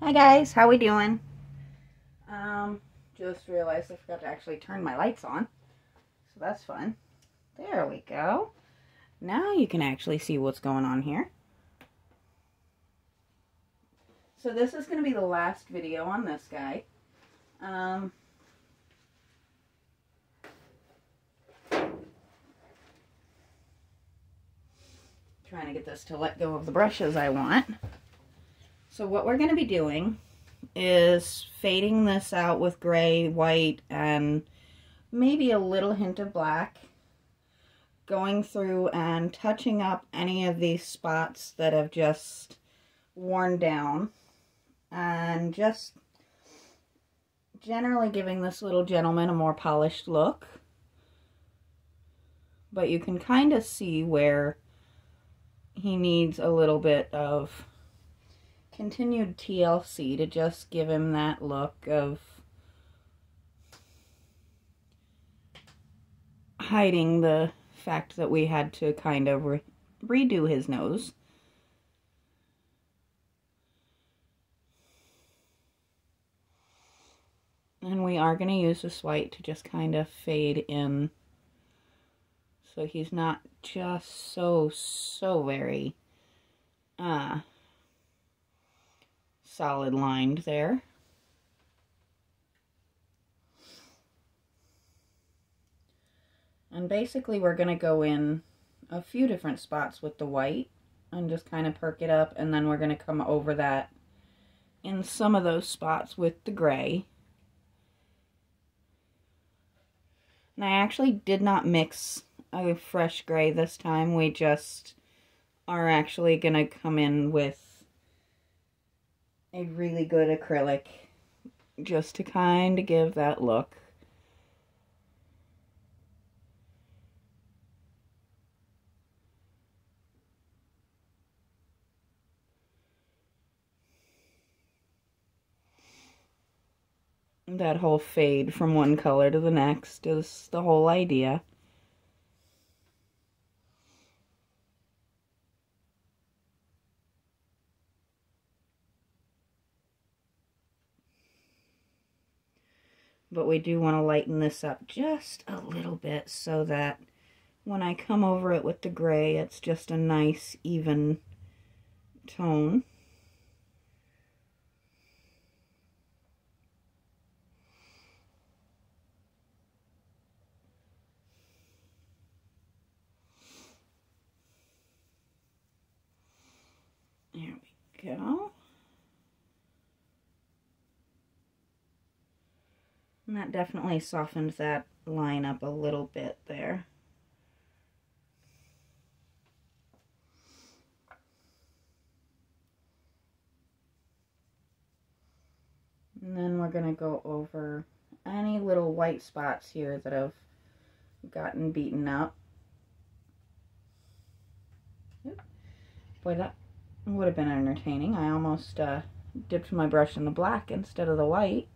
Hi guys, how we doing? Um, just realized I forgot to actually turn my lights on. So that's fun. There we go. Now you can actually see what's going on here. So this is going to be the last video on this guy. Um, trying to get this to let go of the brushes I want. So what we're going to be doing is fading this out with gray, white, and maybe a little hint of black. Going through and touching up any of these spots that have just worn down. And just generally giving this little gentleman a more polished look. But you can kind of see where he needs a little bit of continued TLC to just give him that look of hiding the fact that we had to kind of re redo his nose. And we are going to use this white to just kind of fade in so he's not just so, so very uh, solid lined there. And basically we're going to go in a few different spots with the white and just kind of perk it up and then we're going to come over that in some of those spots with the gray. And I actually did not mix a fresh gray this time. We just are actually going to come in with a really good acrylic just to kind of give that look. That whole fade from one color to the next is the whole idea. But we do want to lighten this up just a little bit so that when I come over it with the gray, it's just a nice even tone. There we go. And that definitely softened that line up a little bit there. And then we're going to go over any little white spots here that have gotten beaten up. Boy, that would have been entertaining. I almost uh, dipped my brush in the black instead of the white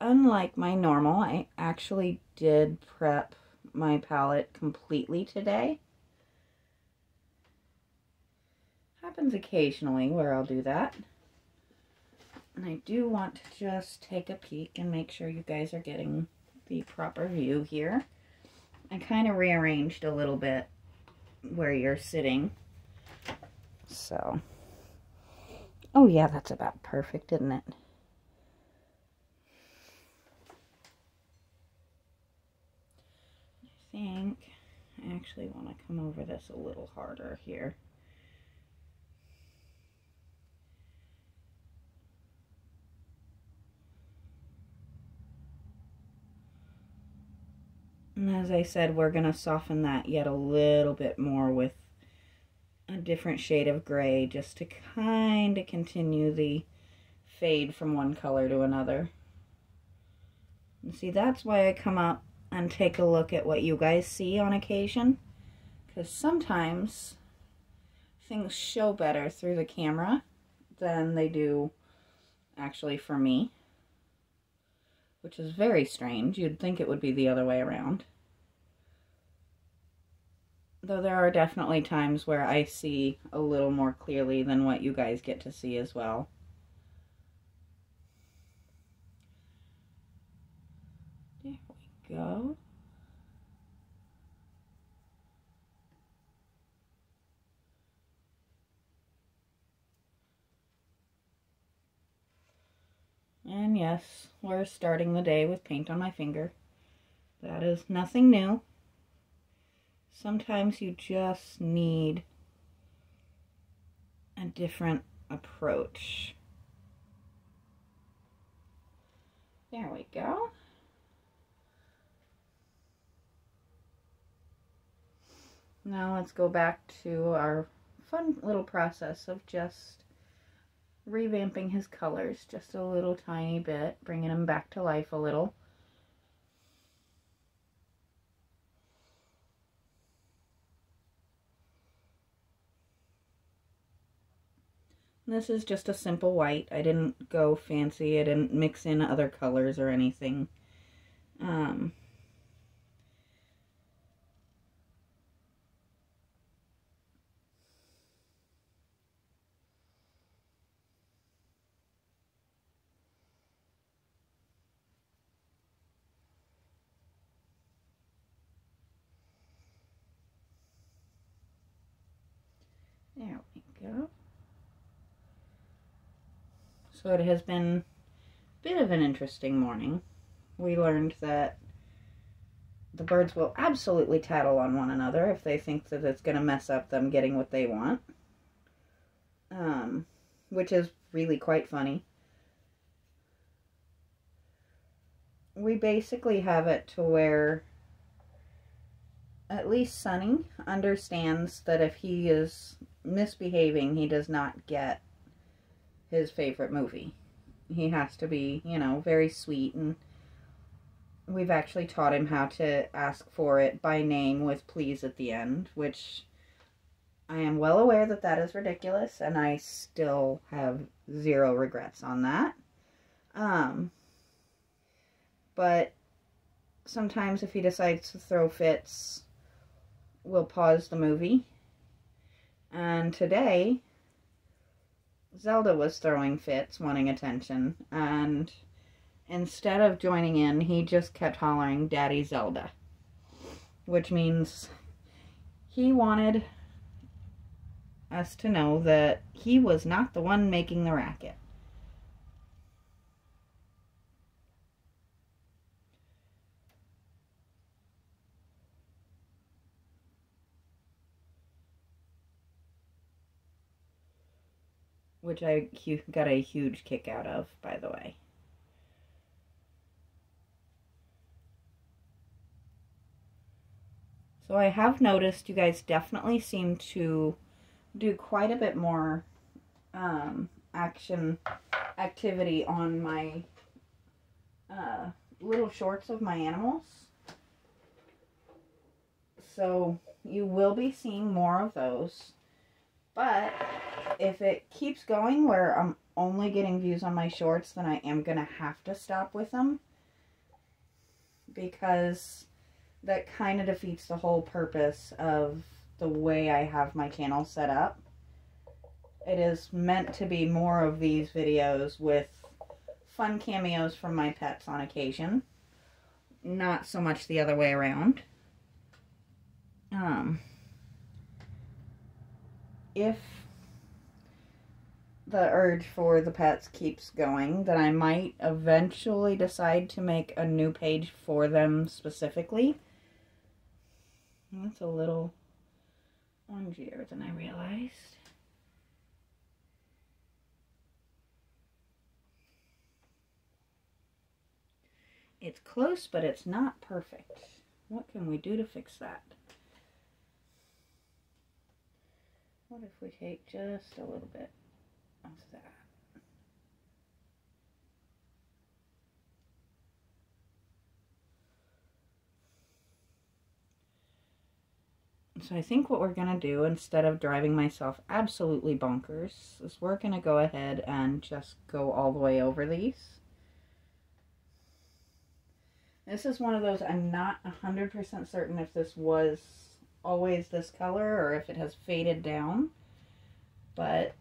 unlike my normal. I actually did prep my palette completely today. Happens occasionally where I'll do that. And I do want to just take a peek and make sure you guys are getting the proper view here. I kind of rearranged a little bit where you're sitting. So, oh yeah, that's about perfect, isn't it? Think I actually want to come over this a little harder here. And as I said, we're going to soften that yet a little bit more with a different shade of gray just to kind of continue the fade from one color to another. And see, that's why I come up and take a look at what you guys see on occasion. Because sometimes things show better through the camera than they do actually for me. Which is very strange. You'd think it would be the other way around. Though there are definitely times where I see a little more clearly than what you guys get to see as well. There we go. And yes, we're starting the day with paint on my finger. That is nothing new. Sometimes you just need a different approach. There we go. Now let's go back to our fun little process of just revamping his colors just a little tiny bit, bringing him back to life a little. This is just a simple white. I didn't go fancy. I didn't mix in other colors or anything. Um, There we go. So it has been a bit of an interesting morning. We learned that the birds will absolutely tattle on one another if they think that it's going to mess up them getting what they want. Um, which is really quite funny. We basically have it to where at least Sunny understands that if he is misbehaving, he does not get his favorite movie. He has to be, you know, very sweet and we've actually taught him how to ask for it by name with please at the end, which I am well aware that that is ridiculous and I still have zero regrets on that. Um but sometimes if he decides to throw fits, we'll pause the movie and today, Zelda was throwing fits, wanting attention, and instead of joining in, he just kept hollering, Daddy Zelda. Which means he wanted us to know that he was not the one making the racket. Which I got a huge kick out of, by the way. So I have noticed you guys definitely seem to do quite a bit more um, action activity on my uh, little shorts of my animals. So you will be seeing more of those. But if it keeps going where I'm only getting views on my shorts, then I am going to have to stop with them. Because that kind of defeats the whole purpose of the way I have my channel set up. It is meant to be more of these videos with fun cameos from my pets on occasion. Not so much the other way around. Um, if the urge for the pets keeps going, then I might eventually decide to make a new page for them specifically. That's a little orangier than I realized. It's close, but it's not perfect. What can we do to fix that? What if we take just a little bit of that? So I think what we're going to do, instead of driving myself absolutely bonkers, is we're going to go ahead and just go all the way over these. This is one of those, I'm not 100% certain if this was always this color or if it has faded down. But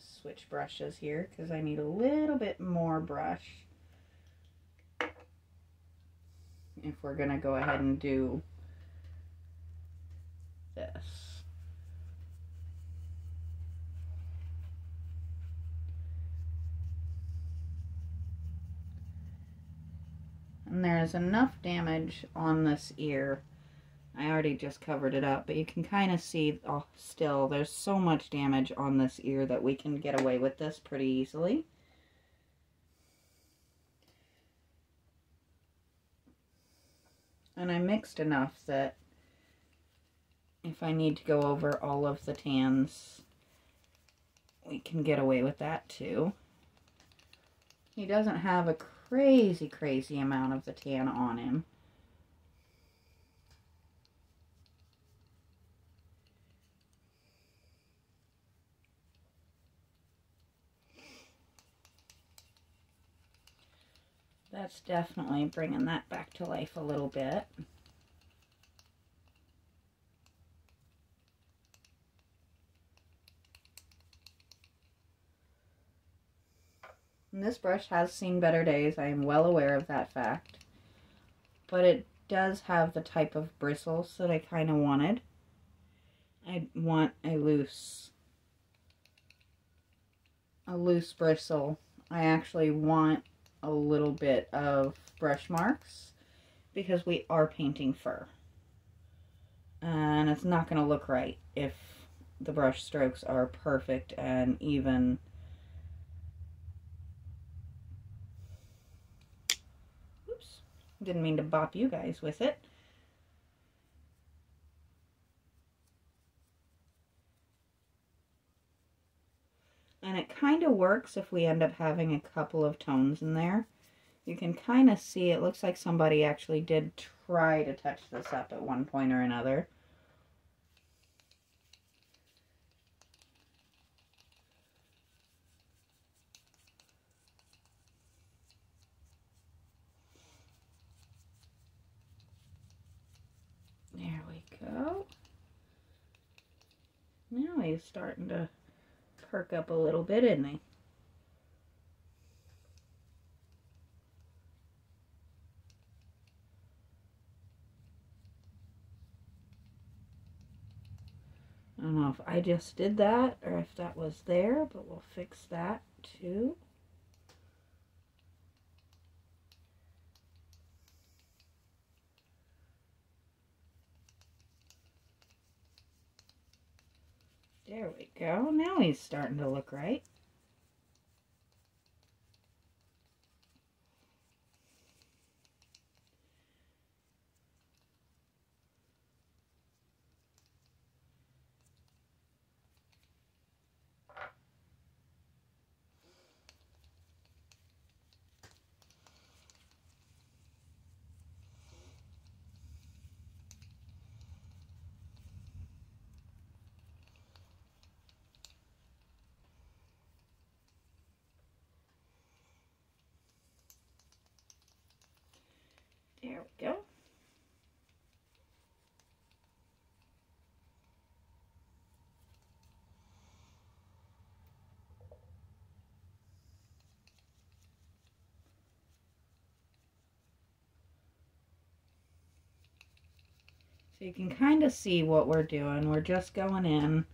switch brushes here because I need a little bit more brush if we're going to go ahead and do this. And there's enough damage on this ear. I already just covered it up, but you can kind of see oh, still there's so much damage on this ear that we can get away with this pretty easily. And I mixed enough that if I need to go over all of the tans, we can get away with that too. He doesn't have a crazy, crazy amount of the tan on him. That's definitely bringing that back to life a little bit. And this brush has seen better days. I am well aware of that fact. But it does have the type of bristles that I kind of wanted. I want a loose, a loose bristle. I actually want a little bit of brush marks because we are painting fur. And it's not going to look right if the brush strokes are perfect and even Oops. Didn't mean to bop you guys with it. And it kind of works if we end up having a couple of tones in there. You can kind of see it looks like somebody actually did try to touch this up at one point or another. There we go. Now he's starting to perk up a little bit, isn't he? I don't know if I just did that or if that was there, but we'll fix that too. There we go. Now he's starting to look right. There we go. So you can kind of see what we're doing. We're just going in,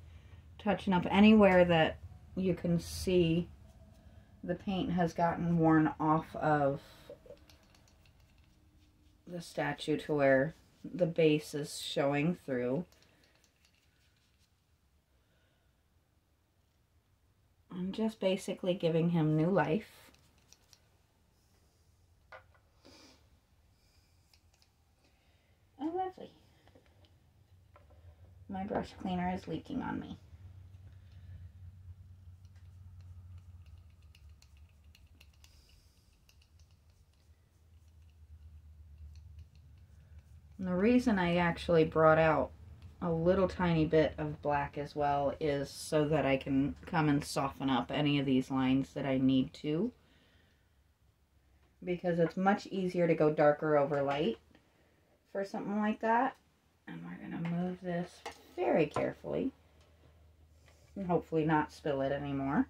touching up anywhere that you can see the paint has gotten worn off of the statue to where the base is showing through. I'm just basically giving him new life. Oh, lovely. My brush cleaner is leaking on me. The reason I actually brought out a little tiny bit of black as well is so that I can come and soften up any of these lines that I need to. Because it's much easier to go darker over light for something like that. And we're going to move this very carefully. And hopefully not spill it anymore.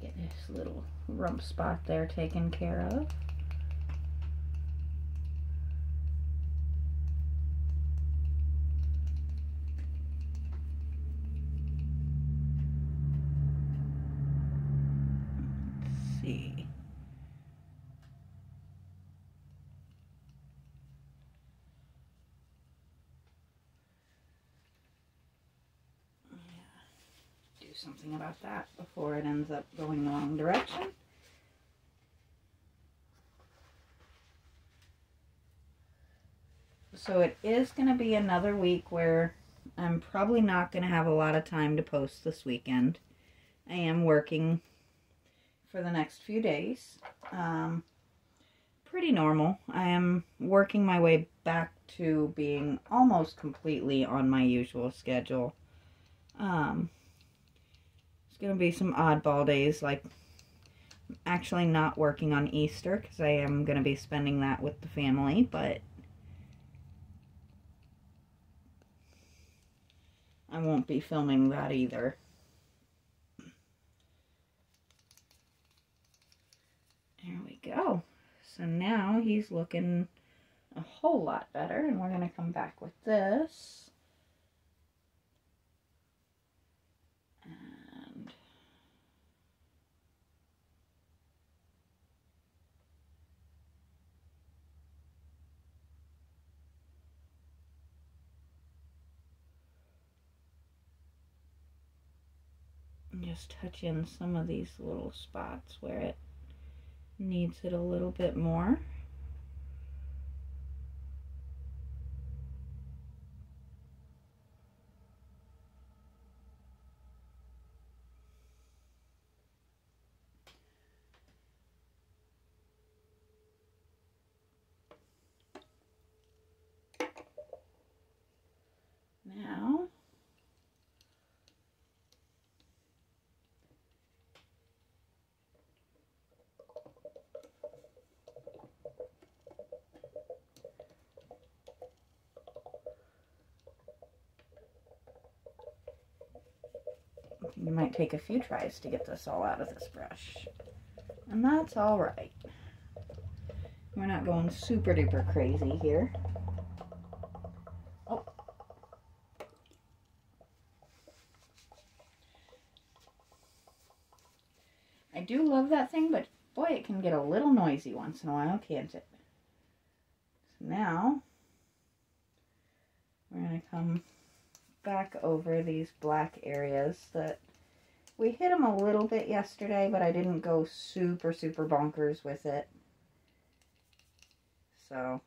Get this little rump spot there taken care of. see. Something about that before it ends up going the wrong direction. So it is going to be another week where I'm probably not going to have a lot of time to post this weekend. I am working for the next few days. Um, pretty normal. I am working my way back to being almost completely on my usual schedule. Um, it's going to be some oddball days, like I'm actually not working on Easter because I am going to be spending that with the family, but I won't be filming that either. There we go. So now he's looking a whole lot better and we're going to come back with this. Just touch in some of these little spots where it needs it a little bit more. You might take a few tries to get this all out of this brush. And that's all right. We're not going super duper crazy here. Oh. I do love that thing, but boy, it can get a little noisy once in a while, can't it? So now, we're going to come back over these black areas that we hit them a little bit yesterday, but I didn't go super, super bonkers with it. So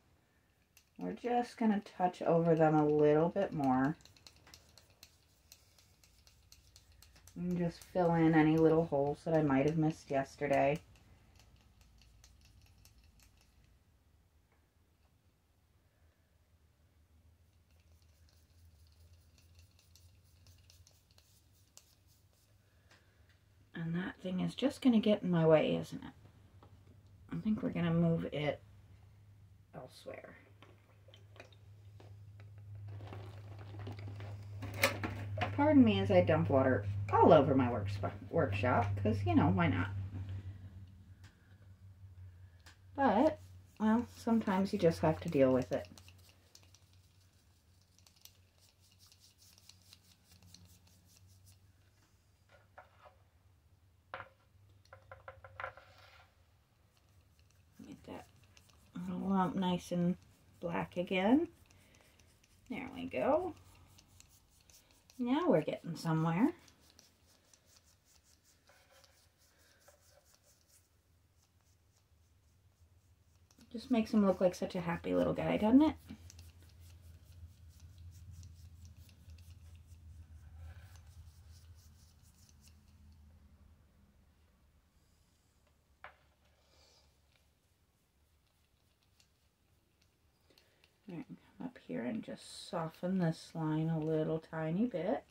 we're just going to touch over them a little bit more. And just fill in any little holes that I might have missed yesterday. thing is just going to get in my way, isn't it? I think we're going to move it elsewhere. Pardon me as I dump water all over my work workshop, because, you know, why not? But, well, sometimes you just have to deal with it. Lump nice and black again. There we go. Now we're getting somewhere. Just makes him look like such a happy little guy, doesn't it? Here and just soften this line a little tiny bit.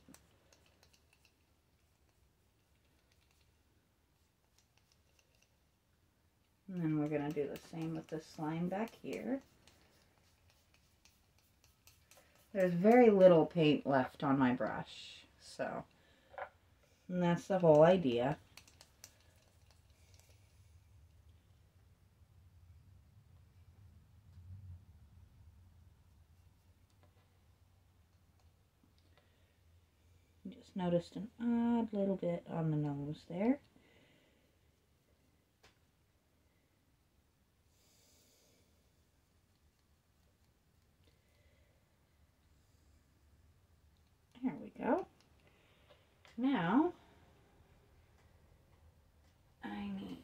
And then we're going to do the same with this line back here. There's very little paint left on my brush, so and that's the whole idea. Just noticed an odd little bit on the nose there we go. Now, I need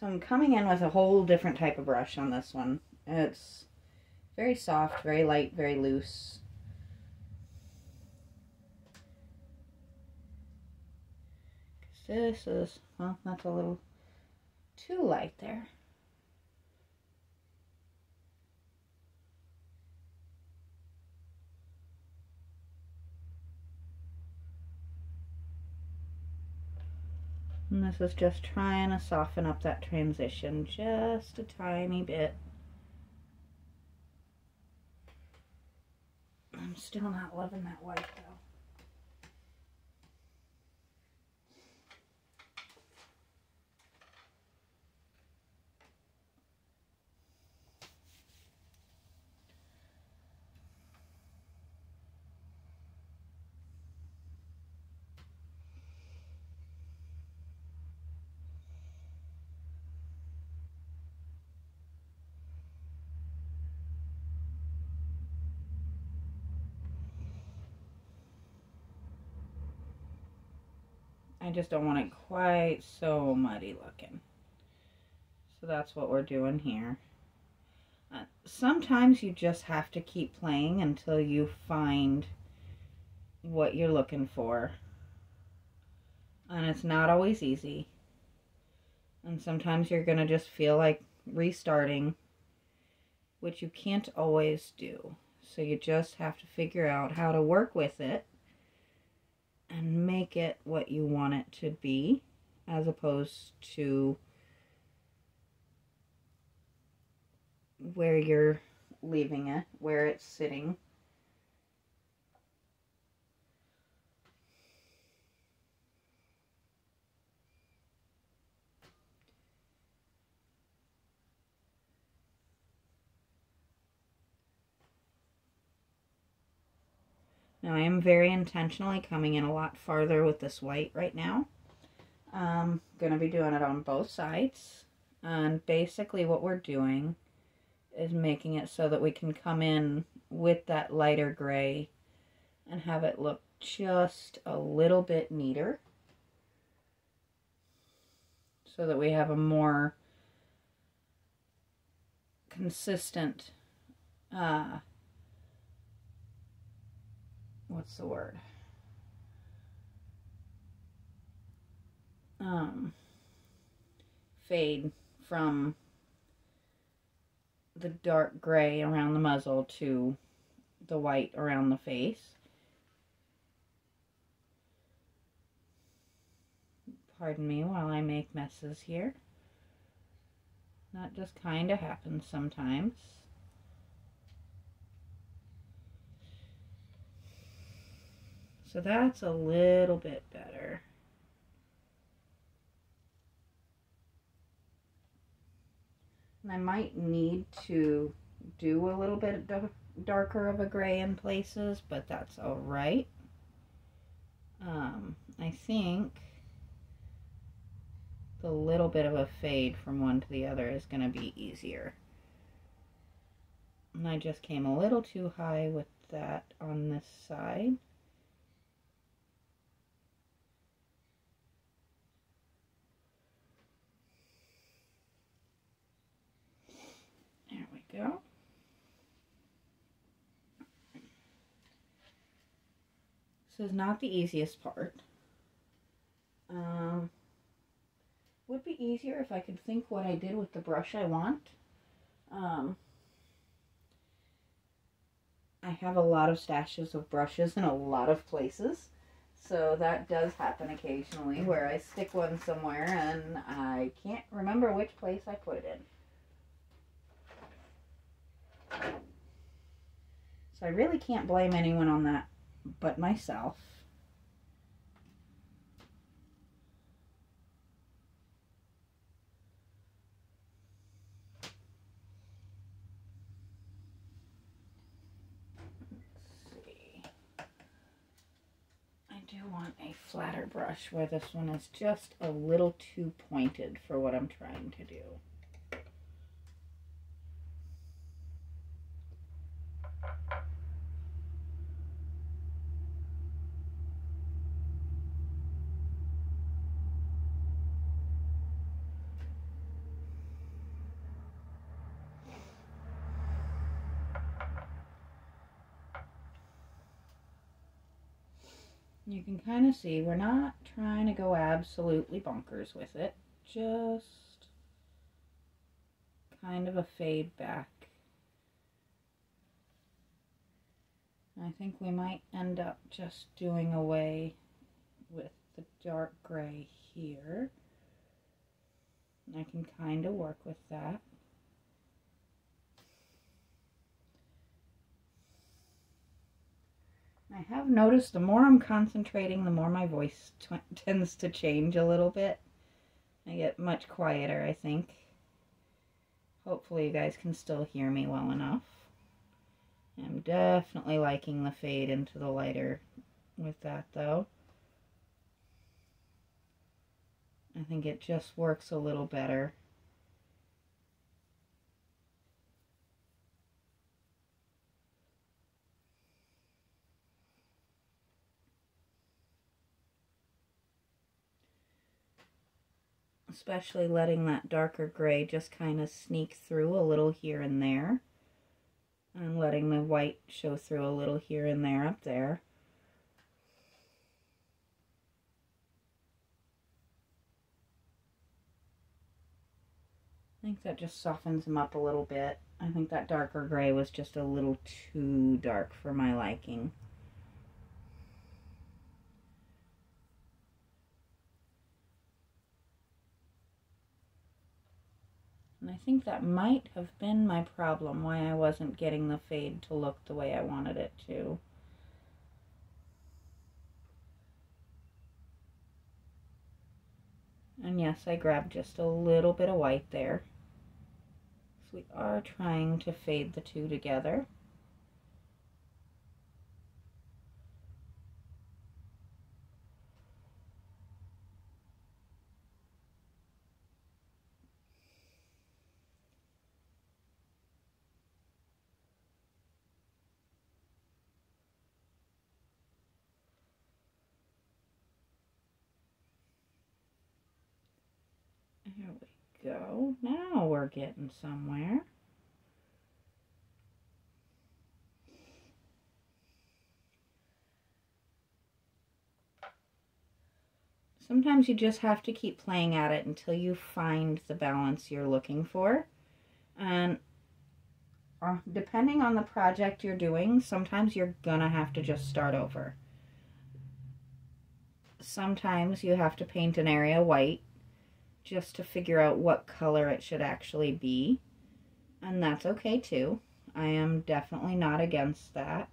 So I'm coming in with a whole different type of brush on this one. It's very soft, very light, very loose. This is, well, that's a little too light there. And this is just trying to soften up that transition just a tiny bit. I'm still not loving that white though. I just don't want it quite so muddy looking. So that's what we're doing here. Uh, sometimes you just have to keep playing until you find what you're looking for. And it's not always easy. And sometimes you're going to just feel like restarting, which you can't always do. So you just have to figure out how to work with it and make it what you want it to be as opposed to where you're leaving it, where it's sitting. Now I am very intentionally coming in a lot farther with this white right now. I'm going to be doing it on both sides. And basically what we're doing is making it so that we can come in with that lighter gray and have it look just a little bit neater. So that we have a more consistent uh, what's the word? Um, fade from the dark gray around the muzzle to the white around the face. Pardon me while I make messes here. That just kind of happens sometimes. So that's a little bit better. And I might need to do a little bit darker of a gray in places, but that's all right. Um, I think the little bit of a fade from one to the other is going to be easier. And I just came a little too high with that on this side. go. This is not the easiest part. Um, would be easier if I could think what I did with the brush I want. Um, I have a lot of stashes of brushes in a lot of places. So that does happen occasionally where I stick one somewhere and I can't remember which place I put it in. So I really can't blame anyone on that but myself. I do want a flatter brush where this one is just a little too pointed for what I'm trying to do. You can kind of see we're not trying to go absolutely bonkers with it. Just kind of a fade back. I think we might end up just doing away with the dark gray here. I can kind of work with that. I have noticed the more I'm concentrating, the more my voice tends to change a little bit. I get much quieter, I think. Hopefully you guys can still hear me well enough. I'm definitely liking the fade into the lighter with that though. I think it just works a little better. Especially letting that darker gray just kind of sneak through a little here and there and letting the white show through a little here and there up there. I think that just softens them up a little bit. I think that darker gray was just a little too dark for my liking. Think that might have been my problem, why I wasn't getting the fade to look the way I wanted it to. And yes, I grabbed just a little bit of white there. So we are trying to fade the two together. There we go. Now we're getting somewhere. Sometimes you just have to keep playing at it until you find the balance you're looking for. And uh, depending on the project you're doing, sometimes you're gonna have to just start over. Sometimes you have to paint an area white just to figure out what color it should actually be. And that's okay too. I am definitely not against that.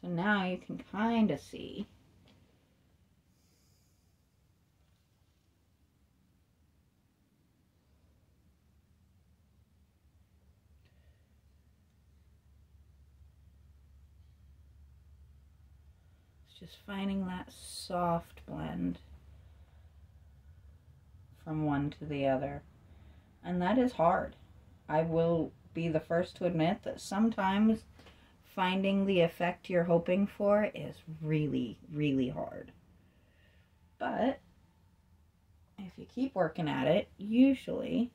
So now you can kind of see Just finding that soft blend from one to the other. And that is hard. I will be the first to admit that sometimes finding the effect you're hoping for is really, really hard. But if you keep working at it, usually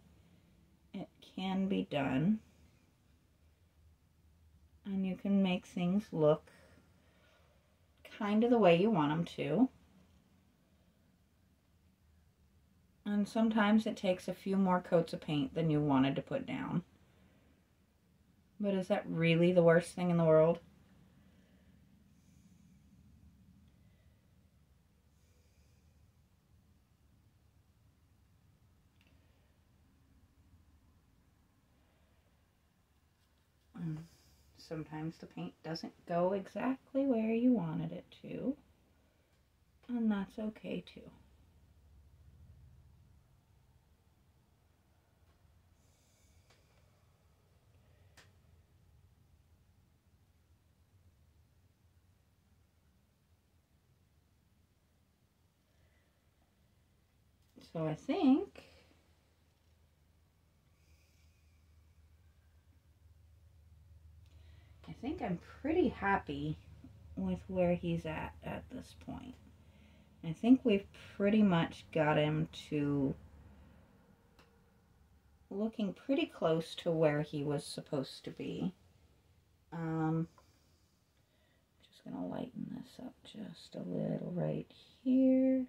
it can be done. And you can make things look kind of the way you want them to. And sometimes it takes a few more coats of paint than you wanted to put down. But is that really the worst thing in the world? Sometimes the paint doesn't go exactly where you wanted it to. And that's okay too. So I think think I'm pretty happy with where he's at at this point. I think we've pretty much got him to looking pretty close to where he was supposed to be. Um, just going to lighten this up just a little right here.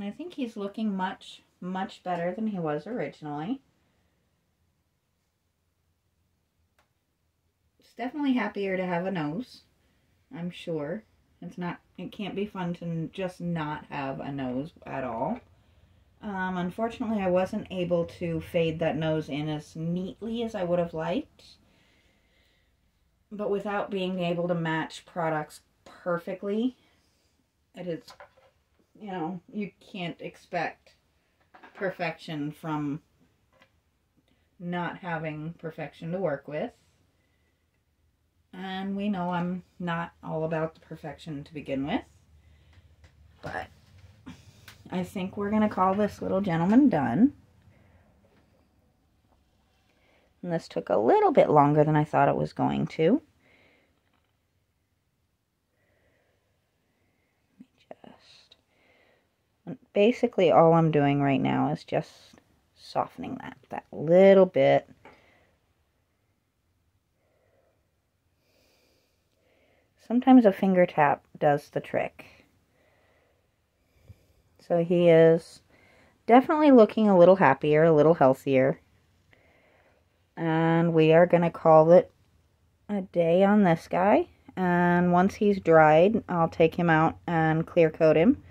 And I think he's looking much, much better than he was originally. It's definitely happier to have a nose, I'm sure. It's not, it can't be fun to just not have a nose at all. Um, unfortunately, I wasn't able to fade that nose in as neatly as I would have liked. But without being able to match products perfectly, it is you know, you can't expect perfection from not having perfection to work with. And we know I'm not all about the perfection to begin with. But I think we're going to call this little gentleman done. And this took a little bit longer than I thought it was going to. Basically all I'm doing right now is just softening that, that little bit. Sometimes a finger tap does the trick. So he is definitely looking a little happier, a little healthier. And we are going to call it a day on this guy. And once he's dried, I'll take him out and clear coat him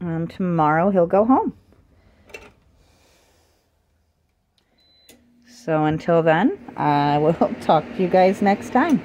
and tomorrow he'll go home. So until then, I will talk to you guys next time.